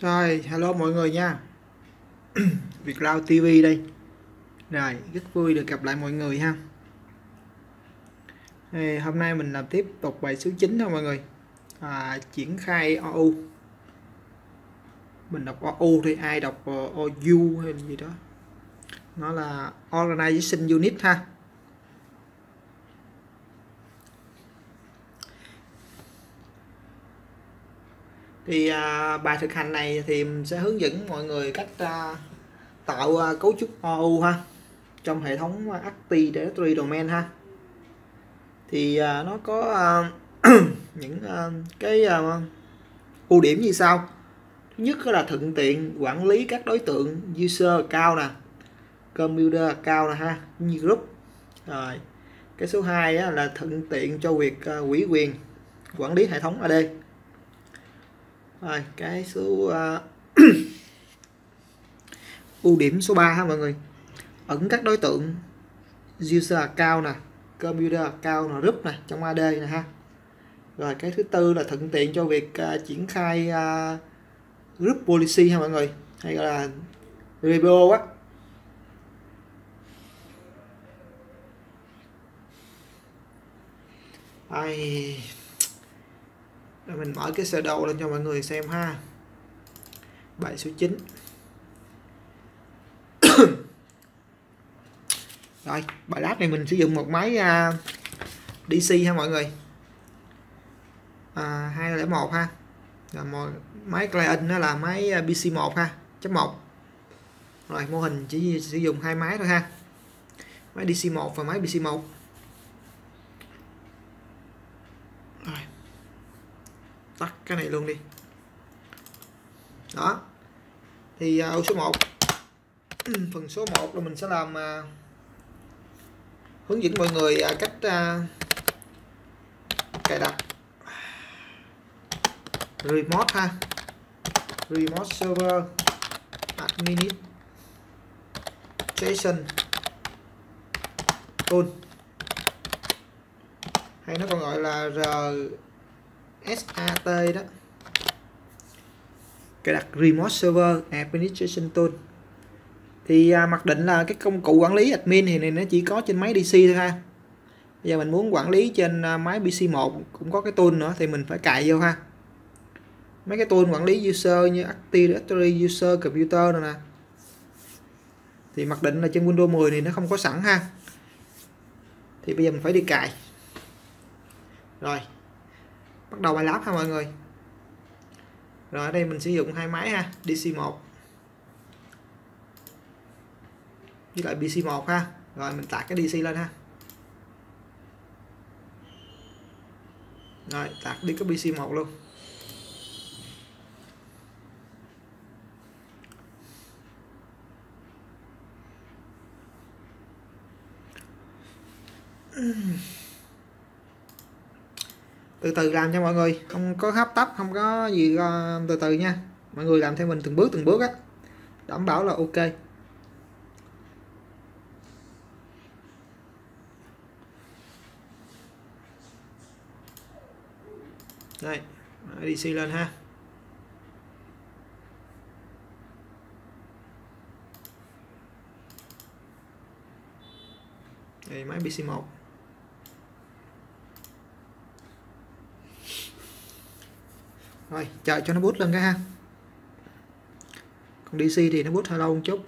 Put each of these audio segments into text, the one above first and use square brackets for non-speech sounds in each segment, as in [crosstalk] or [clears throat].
Rồi, hello mọi người nha. Việt Lao TV đây. Rồi, rất vui được gặp lại mọi người ha. Thì hôm nay mình làm tiếp tục bài số 9 thôi mọi người. À, triển khai OU. Mình đọc OU thì ai đọc ờ, OU hay gì đó. Nó là Organization Unit ha. Thì à, bài thực hành này thì mình sẽ hướng dẫn mọi người cách à, tạo à, cấu trúc OU ha trong hệ thống à, Active Directory Domain ha. Thì à, nó có à, [clears throat] những à, cái à, ưu điểm như sau. Thứ nhất là thuận tiện quản lý các đối tượng user cao nè computer cao nè ha như group. Rồi cái số 2 là thuận tiện cho việc à, quỹ ủy quyền quản lý hệ thống AD rồi cái số uh, [clears throat] ưu điểm số 3 ha mọi người. Ẩn các đối tượng user account nè computer account nè group nè trong AD nè ha. Rồi cái thứ tư là thuận tiện cho việc uh, triển khai uh, group policy ha mọi người hay gọi là repo á. Ai rồi mình mở cái sơ đồ lên cho mọi người xem ha. Bài số 9 [coughs] rồi bài lát này mình sử dụng một máy à, uh, DC ha mọi người. À, 201 ha. Rồi một máy client nó là máy à, PC1 ha chấm 1 rồi mô hình chỉ sử dụng hai máy thôi ha. Máy DC1 và máy PC1 rồi tắt cái này luôn đi. Đó. Thì à, ô số 1 [clears throat] phần số 1 là mình sẽ làm à, hướng dẫn mọi người à, cách cài đặt. Remote ha. Remote server administration. Tool hay nó còn gọi là R SAT đó. Cài đặt Remote Server Administration Tool. Thì à, mặc định là cái công cụ quản lý admin thì này nó chỉ có trên máy DC thôi ha. Bây giờ mình muốn quản lý trên à, máy PC1 cũng có cái tool nữa thì mình phải cài vô ha. Mấy cái tool quản lý user như Active Directory User Computer rồi nè. Thì mặc định là trên Windows 10 thì nó không có sẵn ha. Thì bây giờ mình phải đi cài. Rồi bắt đầu bài lab ha mọi người. Rồi, ở đây mình sử dụng hai máy ha DC1 với lại BC1 ha. Rồi, mình tạt cái DC lên ha. Rồi, tạt đi cái BC1 luôn. Mm-hmm từ từ làm cho mọi người, không có hấp tấp, không có gì ờ, từ từ nha. Mọi người làm theo mình từng bước từng bước á. Đảm bảo là ok. Đây DC lên ha. Đây, máy PC1 rồi chờ cho nó bút lên cái ha còn DC thì nó bút hơi lâu một chút.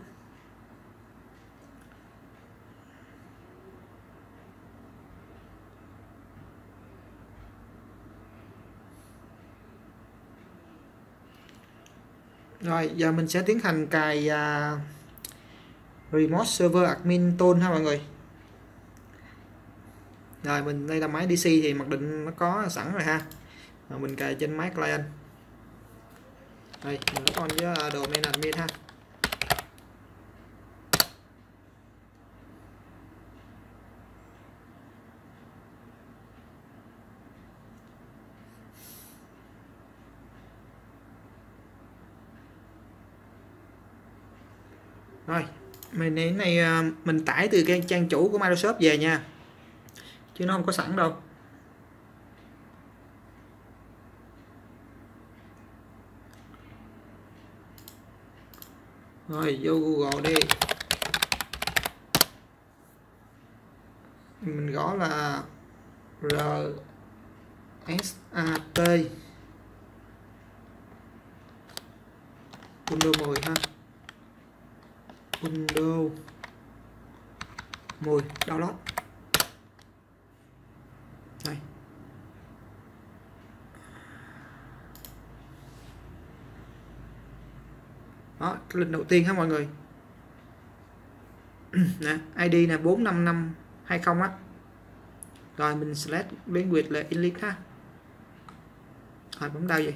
Rồi giờ mình sẽ tiến hành cài uh, remote server admin tool ha mọi người. Rồi mình đây là máy DC thì mặc định nó có sẵn rồi ha mình cài trên máy client. Đây, mình còn với à, domain admin ha. Rồi, mình đến này à, mình tải từ cái trang chủ của Microsoft về nha. Chứ nó không có sẵn đâu. Rồi, vô Google đi. Mình gõ là R S A T. Windows 10 ha. Windows 10 download đây đó link đầu tiên ha mọi người? [clears throat] Nè ID là 45520 á. Rồi, mình select language là elite ha. Rồi, bấm đâu vậy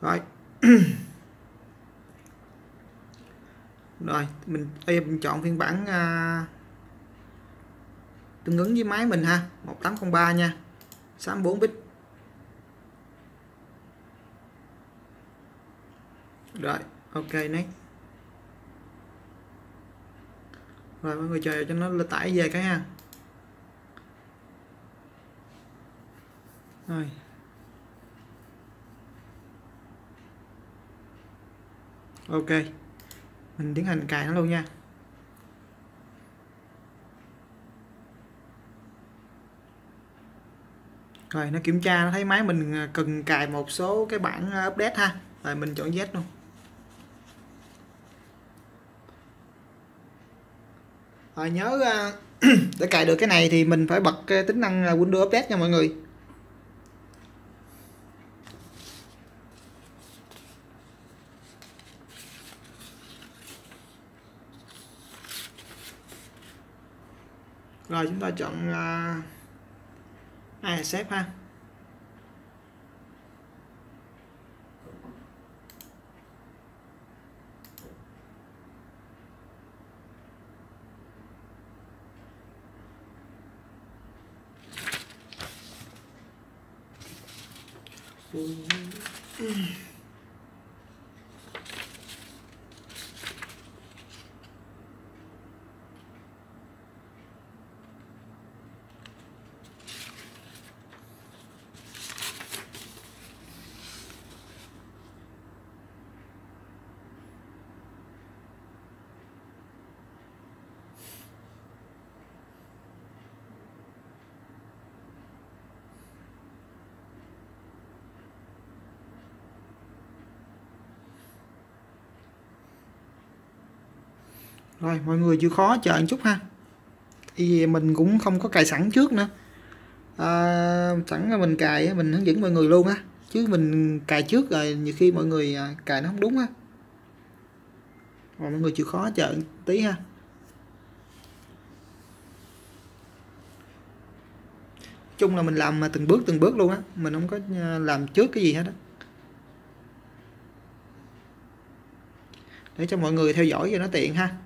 rồi. [clears throat] Rồi mình đây mình chọn phiên bản à, tương ứng với máy mình ha. 1803 nha. 64 bit. Rồi ok next. Rồi mọi người chờ cho nó lên tải về cái ha. Rồi. Ok. Mình tiến hành cài nó luôn nha. Rồi, nó kiểm tra, nó thấy máy mình à, cần cài một số cái bản à, update ha. Rồi, mình chọn Z luôn. Rồi, nhớ à, [clears throat] để cài được cái này thì mình phải bật cái tính năng Windows Update nha mọi người. Rồi chúng ta chọn à, uh, accept ha. Rồi mọi người chịu khó chờ một chút ha. Thì mình cũng không có cài sẵn trước nữa. À, sẵn là mình cài mình hướng dẫn mọi người luôn á. Chứ mình cài trước rồi nhiều khi mọi người à, cài nó không đúng á. Mọi người chịu khó chờ tí ha. Chung là mình làm mà từng bước từng bước luôn á. Mình không có à, làm trước cái gì hết á. Để cho mọi người theo dõi cho nó tiện ha.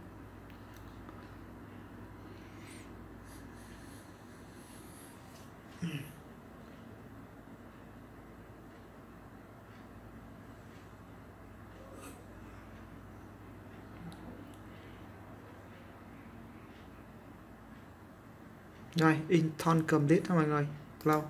Rồi Inton complete thôi mọi người. Lâu.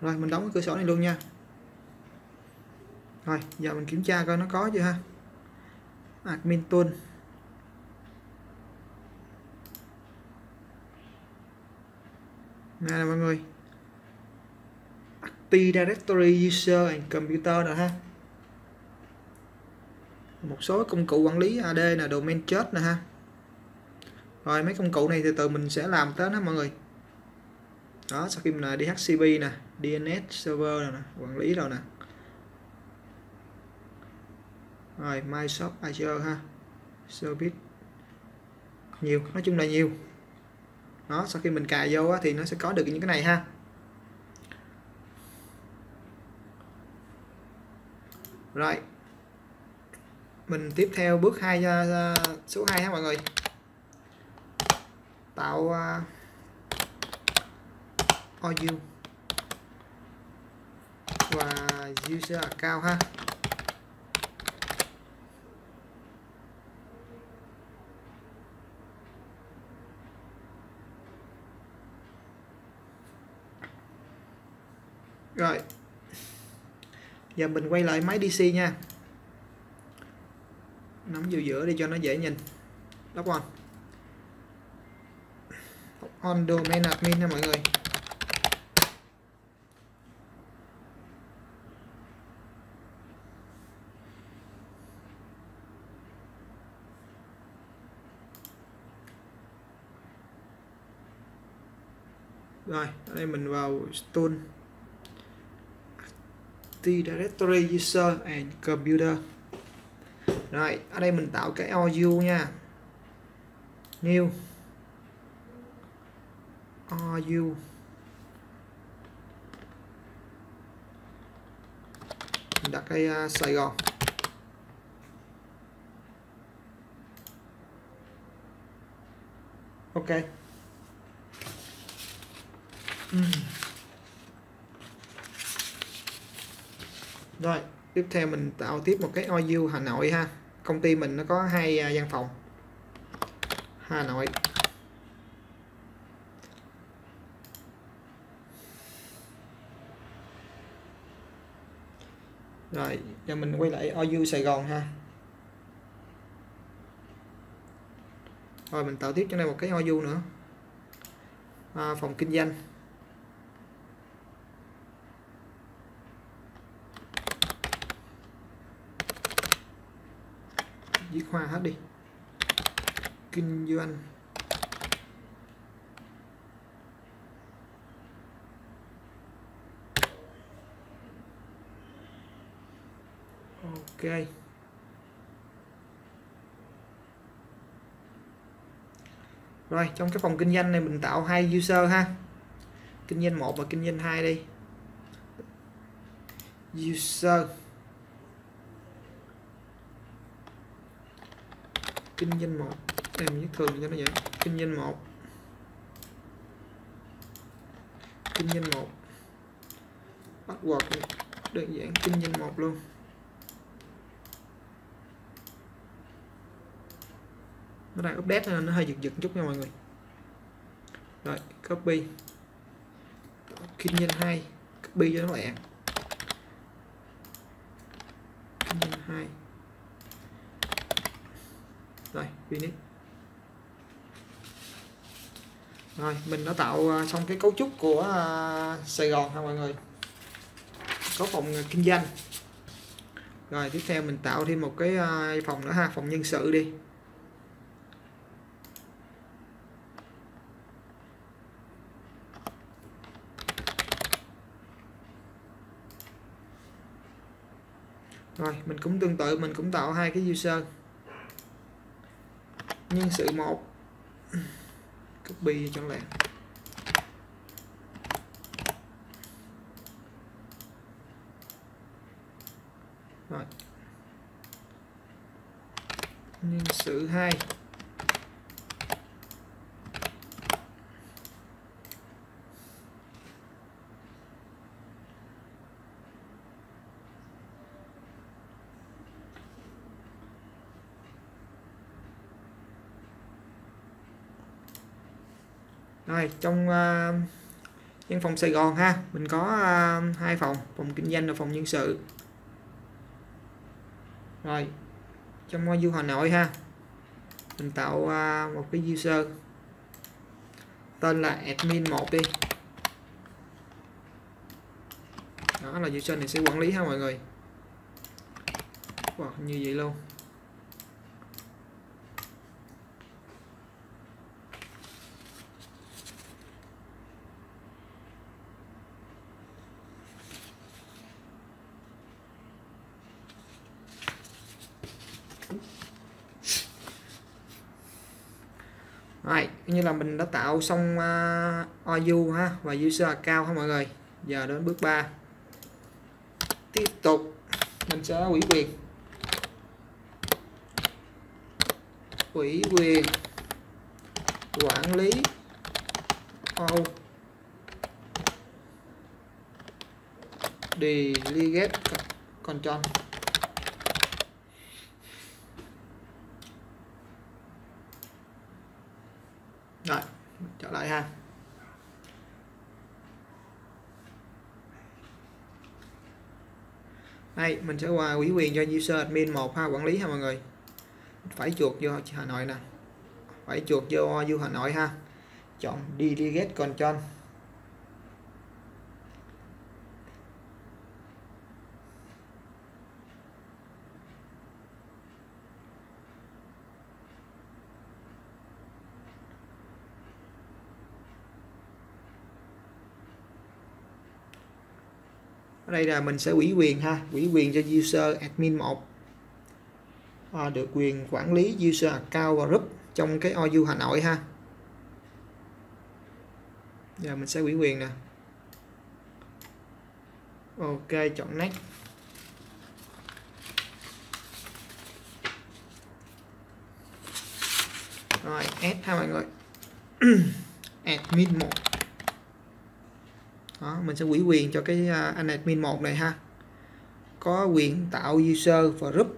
Rồi, mình đóng cái cửa sổ này luôn nha. Rồi, giờ mình kiểm tra coi nó có chưa ha. Admin tool. Nè mọi người. Active Directory, User and Computer nè ha. Một số công cụ quản lý AD là domain chết nè ha. Rồi, mấy công cụ này từ từ mình sẽ làm tới đó mọi người. Đó, sau khi mình là DHCP nè DNS server nè quản lý rồi nè. Rồi, Microsoft Azure ha. Service. Nhiều, nói chung là nhiều đó sau khi mình cài vô thì nó sẽ có được những cái này ha. Rồi. Mình tiếp theo bước 2 à, à, số 2 ha mọi người. Tạo à, uh, OU và user account ha. Rồi. Giờ mình quay lại máy DC nha. Nắm vô giữa để cho nó dễ nhìn. Lock on. On domain admin nha mọi người. Rồi, ở đây mình vào tool directory user and computer. Rồi ở đây mình tạo cái OU nha. New. OU mình đặt cái uh, à, Sài Gòn. Ok. Uhm. Rồi tiếp theo mình tạo tiếp một cái OU Hà Nội ha. Công ty mình nó có hai à, văn phòng. Hà Nội. Rồi giờ mình quay lại OU Sài Gòn ha. Rồi mình tạo tiếp cho này một cái OU nữa. À, phòng kinh doanh. Viết khoa hết đi. Kinh doanh ok. Rồi, trong cái phòng kinh doanh này mình tạo hai user ha. Kinh doanh một và kinh doanh hai đi. User. Kinh doanh một. Em viết thường cho nó vậy. Kinh doanh một. Kinh doanh một. Bắt quật đơn giản, kinh doanh một luôn. Nó đang update nên nó hơi giật giật chút nha mọi người. Rồi, copy. Kinh doanh hai. Copy cho nó lẹ. Kinh doanh hai rồi, finish. Rồi, mình đã tạo à, xong cái cấu trúc của à, Sài Gòn ha mọi người. Có phòng kinh doanh. Rồi, tiếp theo mình tạo thêm một cái à, phòng nữa ha, phòng nhân sự đi. Rồi, mình cũng tương tự, mình cũng tạo hai cái user nhân sự một. Copy cho lẹ. Rồi. Nhân sự hai. Rồi trong uh, văn phòng Sài Gòn ha mình có uh, hai phòng phòng kinh doanh và phòng nhân sự. Rồi trong ờ, du Hà Nội ha mình tạo uh, một cái user tên là admin 1 đi. Đó là user này sẽ quản lý ha mọi người. Wow, như vậy luôn Rồi, như là mình đã tạo xong à, uh, OU ha và user account ha mọi người. Giờ đến bước 3. Tiếp tục mình sẽ ủy quyền. Ủy quyền quản lý O delegate control rồi ha. Đây, mình sẽ qua ủy quyền cho user admin một ha, quản lý ha mọi người. Phải chuột vô Hà Nội nè. Phải chuột vô du Hà Nội ha. Chọn delegate control ở đây là mình sẽ ủy quyền ha. Ủy quyền cho user admin 1 à, ờ, được quyền quản lý user account và group trong cái OU Hà Nội ha. Giờ mình sẽ ủy quyền nè. Ok chọn next. Rồi add ha mọi người. [clears throat] Admin 1 đó, mình sẽ ủy quyền cho cái à, anh admin 1 này ha. Có quyền tạo user và group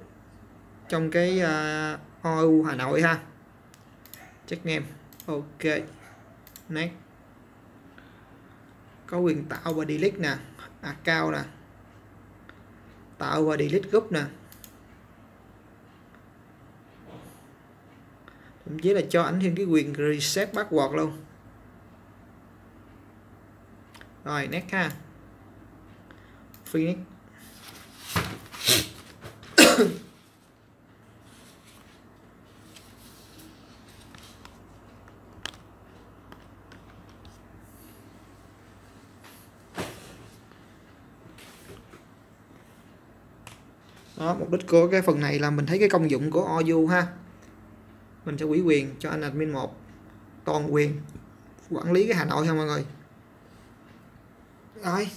trong cái uh, OU Hà Nội ha. Check name. Ok. Next. Có quyền tạo và delete nè. Account nè. Tạo và delete group nè. Thậm chí là cho ảnh thêm cái quyền reset password luôn rồi, next ha. Phoenix. Đó, mục đích của cái phần này là mình thấy cái công dụng của OU ha. Mình sẽ ủy quyền cho anh admin 1 toàn quyền, quản lý cái Hà Nội ha mọi người rồi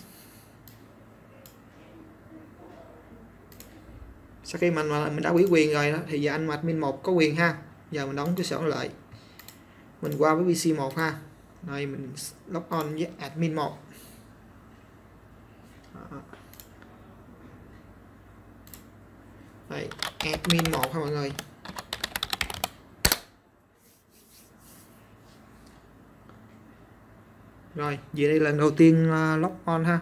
sau khi mình mình đã ủy quyền rồi đó, thì giờ anh admin một có quyền ha. Giờ mình đóng cái sổ lại. Mình qua với pc 1 ha. Rồi mình log on với admin 1 đây, admin 1 ha mọi người. Rồi về đây lần đầu tiên uh, log on ha.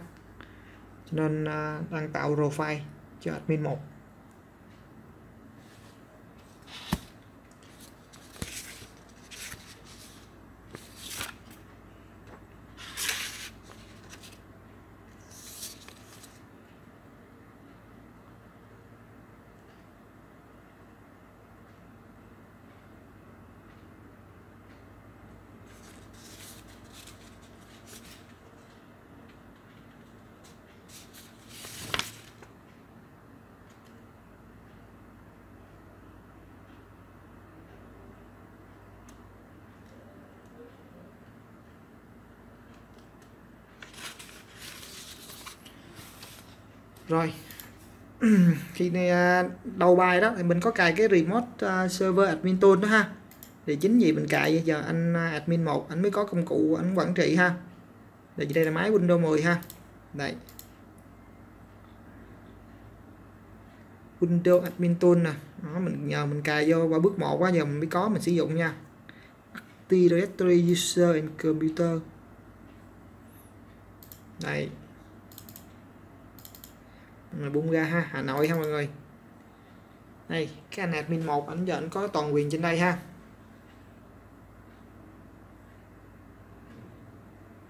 Cho nên uh, đang tạo profile cho admin 1 rồi. [clears throat] Khi này à, đầu bài đó thì mình có cài cái remote à, server admin tool đó ha. Thì chính vì mình cài giờ anh à, admin 1 anh mới có công cụ anh quản trị ha. Đây đây là máy Windows 10 ha. Đây. Windows admin tool nè. Đó, mình nhờ mình cài vô qua bước 1 quá, giờ mình mới có, mình sử dụng nha. Active Directory User and Computer. Đây bung ra ha Hà Nội ha mọi người. Đây cái anh admin một ảnh giờ anh có toàn quyền trên đây ha.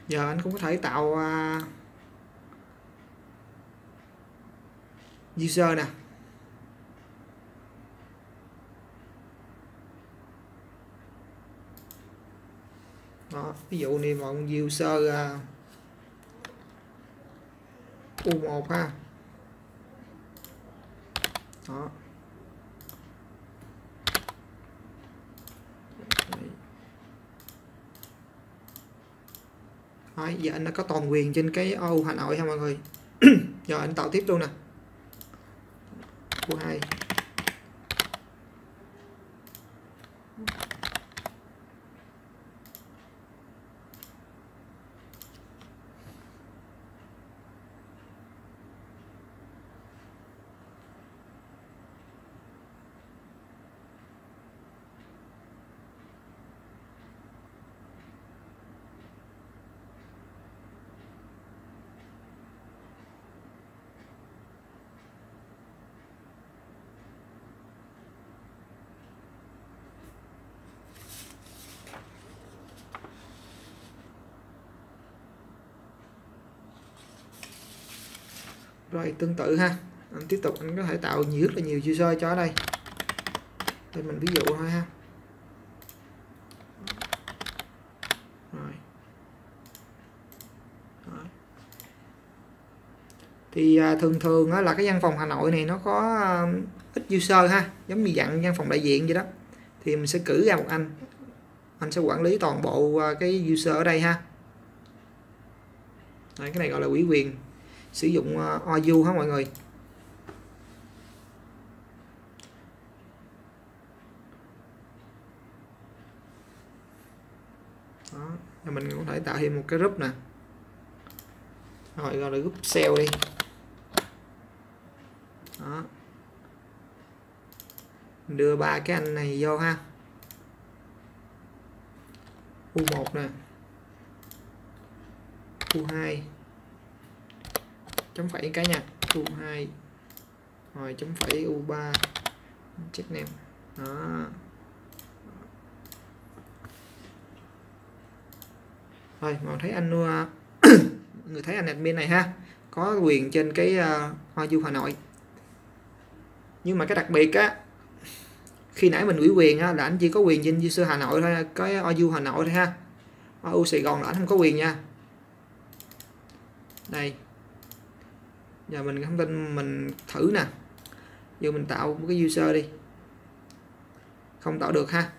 Giờ anh cũng có thể tạo uh, user nè. Đó ví dụ này một user uh, U1 ha đó. Đấy, giờ anh đã có toàn quyền trên cái ô Hà Nội ha mọi người? [clears throat] Giờ anh tạo tiếp luôn nè. U2 vậy tương tự ha. Anh tiếp tục anh có thể tạo nhiều rất là nhiều user cho ở đây. Đây mình ví dụ thôi ha. Rồi. Rồi. thì à, thường thường á, là cái văn phòng Hà Nội này nó có à, ít user ha. Giống như dạng văn phòng đại diện vậy đó. Thì mình sẽ cử ra một anh. Anh sẽ quản lý toàn bộ à, cái user ở đây ha. Đấy, cái này gọi là ủy quyền sử dụng ờ, OU hả mọi người? Đó rồi mình có thể tạo thêm một cái group nè. Rồi, gọi là group sale đi. Đó. Mình đưa ba cái anh này vô ha. U1 nè. U2 chấm phẩy cái nha U2 rồi chấm phẩy U3 check name đó. Rồi mà thấy anh uh, [coughs] người thấy anh admin này ha. Có quyền trên cái uh, Hoa Du Hà Nội. Nhưng mà cái đặc biệt á khi nãy mình ủy quyền á, là anh chỉ có quyền trên user Hà Nội thôi cái OU Hà Nội thôi ha. OU Sài Gòn là anh không có quyền nha. Đây giờ mình thông tin mình thử nè. Giờ mình tạo một cái user đi. Không tạo được ha.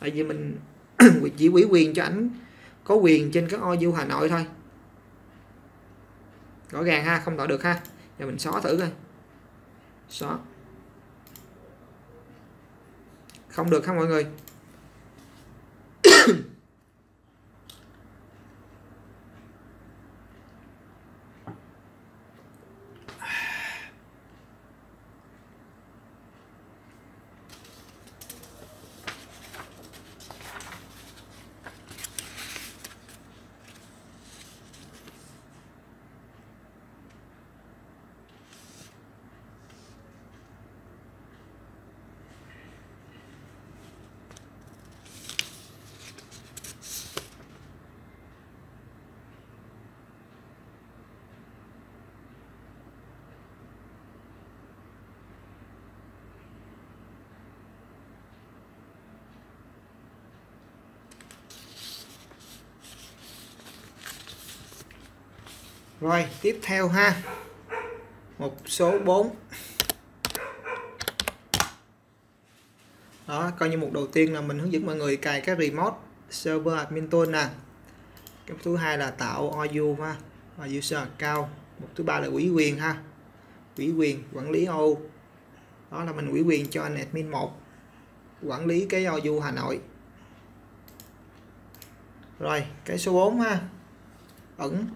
Tại vì mình [clears throat] chỉ ủy quyền cho ảnh có quyền trên các OU Hà Nội thôi. Rõ ràng ha, không tạo được ha. Giờ mình xóa thử coi. Xóa. Không được ha mọi người. Rồi, tiếp theo ha. Một số 4. Đó, coi như một đầu tiên là mình hướng dẫn mọi người cài cái remote server admin tool nè. Cái thứ hai là tạo OU ha, và user account. Một thứ ba là ủy quyền ha. Ủy quyền quản lý ô. Đó là mình ủy quyền cho anh admin 1 quản lý cái OU Hà Nội. Rồi, cái số 4 ha. Ẩn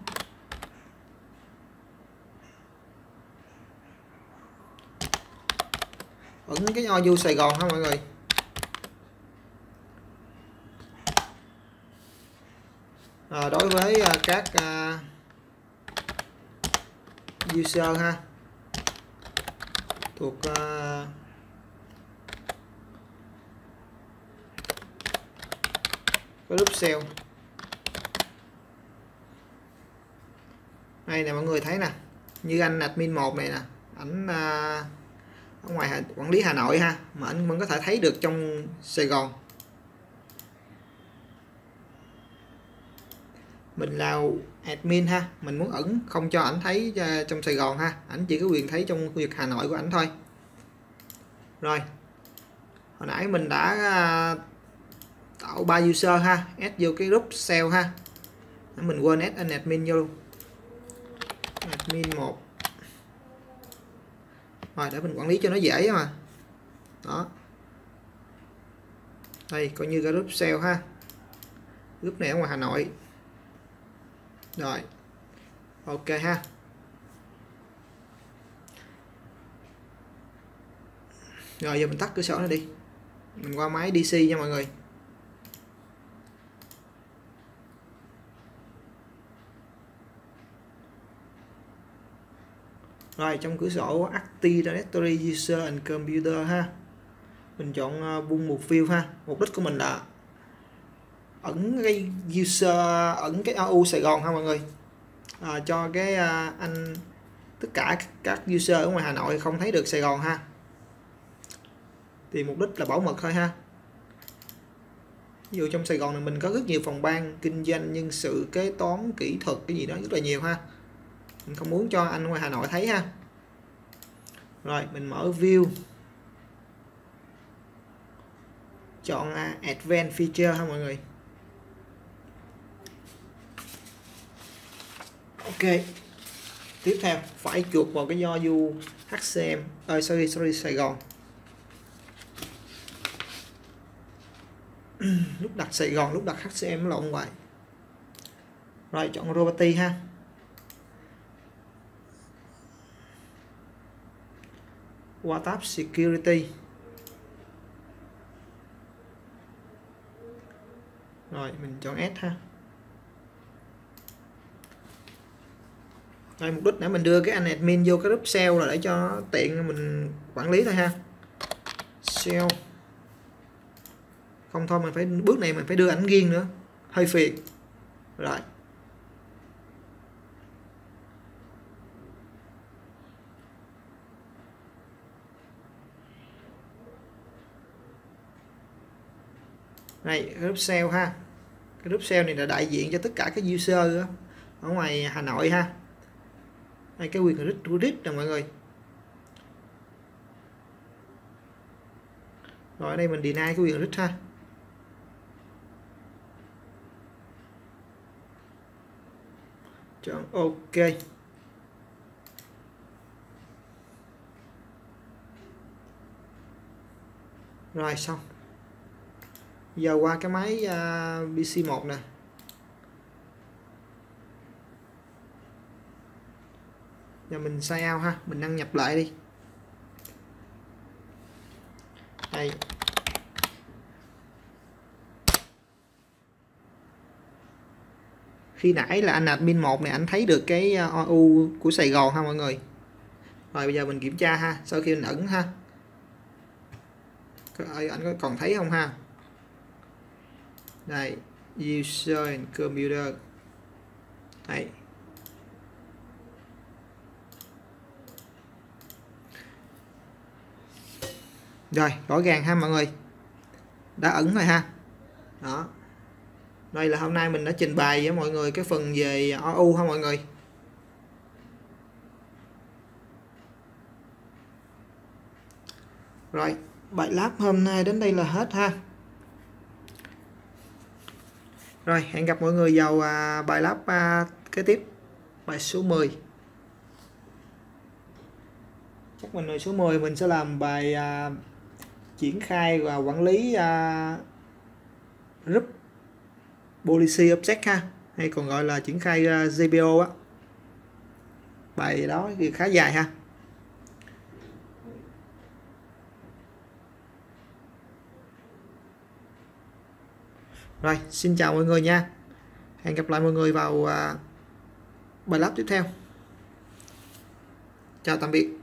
vẫn cái nho du Sài Gòn ha mọi người? À, đối với à, các à, user ha thuộc à, group sale. Đây nè mọi người thấy nè như anh admin một này nè ảnh uh, ở ngoài Hà, quản lý Hà Nội ha mà anh vẫn có thể thấy được trong Sài Gòn. Mình là admin ha mình muốn ẩn không cho ảnh thấy à, trong Sài Gòn ha. Ảnh chỉ có quyền thấy trong khu vực Hà Nội của ảnh thôi. Rồi hồi nãy mình đã à, tạo ba user ha add vô cái group sale ha. Mình quên add anh admin vô luôn. Admin 1 rồi để mình quản lý cho nó dễ mà. Đó. Đây, coi như group sale ha. Group này ở ngoài Hà Nội. Rồi. Ok ha. Rồi, giờ mình tắt cửa sổ nó đi. Mình qua máy DC nha mọi người. Rồi trong cửa sổ Active Directory User and Computer ha. Mình chọn buông một view ha mục đích của mình là ẩn cái user ẩn cái AU Sài Gòn ha mọi người. À, cho cái à, anh tất cả các user ở ngoài Hà Nội không thấy được Sài Gòn ha. Thì mục đích là bảo mật thôi ha. Ví dụ trong Sài Gòn này mình có rất nhiều phòng ban kinh doanh nhân sự kế toán kỹ thuật cái gì đó rất là nhiều ha mình không muốn cho anh ngoài Hà Nội thấy ha. Rồi, mình mở view. Chọn à, advanced feature ha mọi người. Ok. Tiếp theo, phải chuột vào cái do du HCM ơi sorry sorry, Sài Gòn. [clears throat] Lúc đặt Sài Gòn, lúc đặt HCM lộn hoài rồi, chọn property ha. Qua tab security. Rồi, mình chọn S ha. Đây mục đích để mình đưa cái anh admin vô cái group sale là để cho nó tiện mình quản lý thôi ha. Sale. Không thôi, mình phải, bước này mình phải đưa ảnh riêng nữa. Hơi phiền. Rồi. Này group sale ha. Cái group sale này là đại diện cho tất cả các user đó, ở ngoài Hà Nội ha. Đây cái quyền read read nè mọi người. Rồi ở đây mình deny cái quyền read ha. Chọn ok. Rồi xong giờ qua cái máy à, uh, PC1 nè. Giờ mình sign out ha mình đăng nhập lại đi. Đây. Khi nãy là anh admin 1 này anh thấy được cái à, OU của Sài Gòn ha mọi người? Rồi bây giờ mình kiểm tra ha sau khi mình ẩn ha. Anh có còn thấy không ha? Này user and computer này. Rồi, rõ ràng ha mọi người. Đã ẩn rồi ha. Đó. Đây là hôm nay mình đã trình bày với mọi người cái phần về OU ha mọi người. Rồi, bài lab hôm nay đến đây là hết ha rồi hẹn gặp mọi người vào à, bài lab à, kế tiếp. Bài số 10 chắc mình bài số 10 mình sẽ làm bài à, triển khai và quản lý à, group policy object ha hay còn gọi là triển khai à, uh, GPO á. Bài đó thì khá dài ha. Rồi, xin chào mọi người nha. Hẹn gặp lại mọi người vào à, bài lắp tiếp theo. Chào tạm biệt.